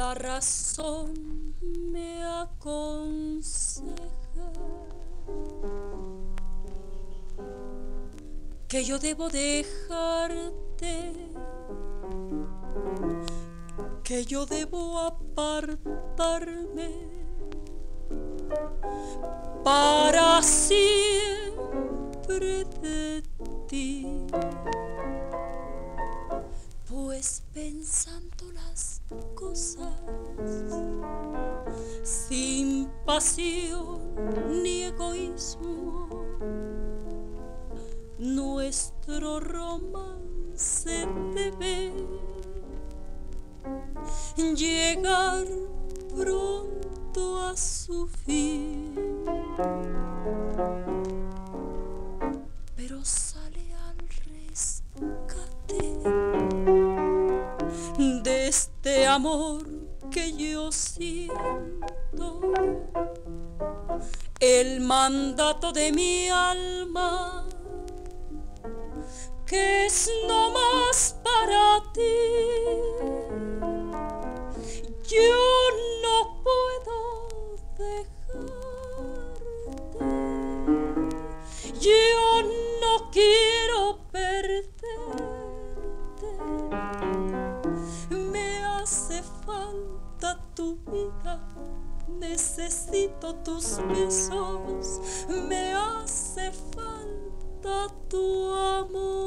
La razón me aconseja que yo debo dejarte, que yo debo apartarme para siempre de ti. Pues pensando las cosas sin pasión ni egoísmo, nuestro romance debe llegar pronto a su fin. De este amor que yo siento, el mandato de mi alma que es no más para ti. Yo no puedo dejarte, yo no quiero perderte. Hace falta tu vida, necesito tus besos, me hace falta tu amor.